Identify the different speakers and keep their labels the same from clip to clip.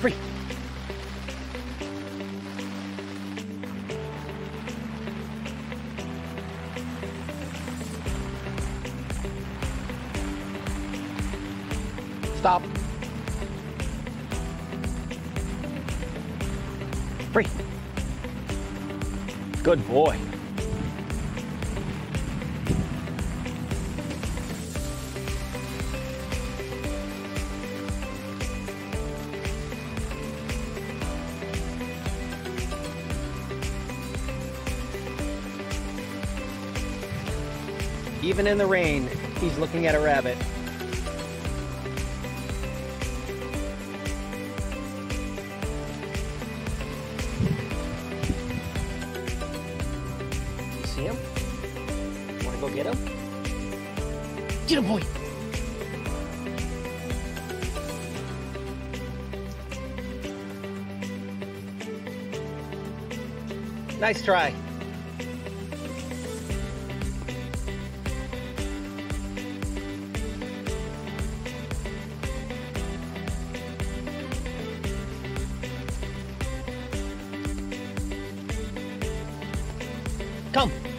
Speaker 1: Free. Stop. Free. Good boy. Even in the rain, he's looking at a rabbit. You see him? Wanna go get him? Get him, boy! Nice try. Come.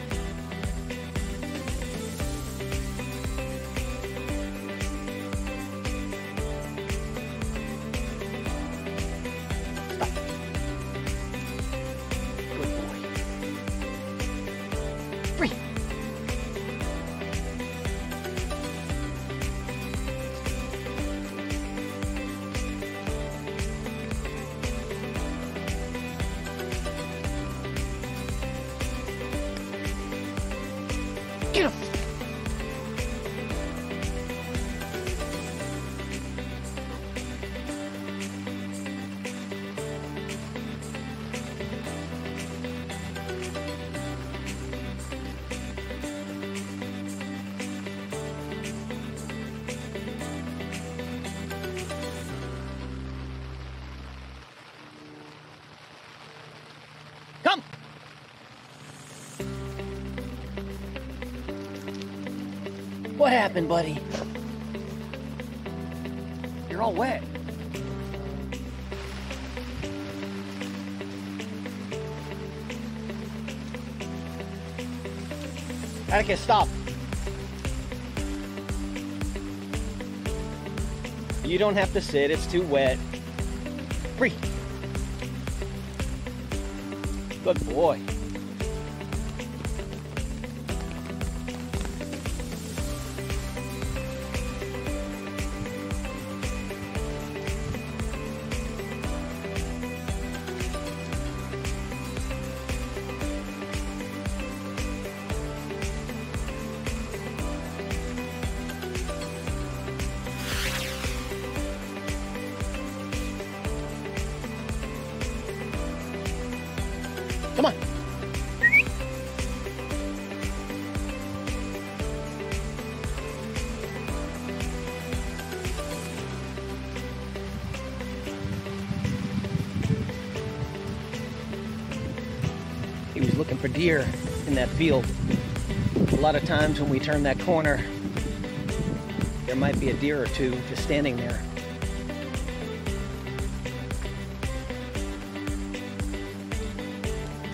Speaker 1: Come. What happened, buddy? You're all wet. Atticus, stop. You don't have to sit, it's too wet. Free. Good boy. Come on. He was looking for deer in that field. A lot of times when we turn that corner, there might be a deer or two just standing there.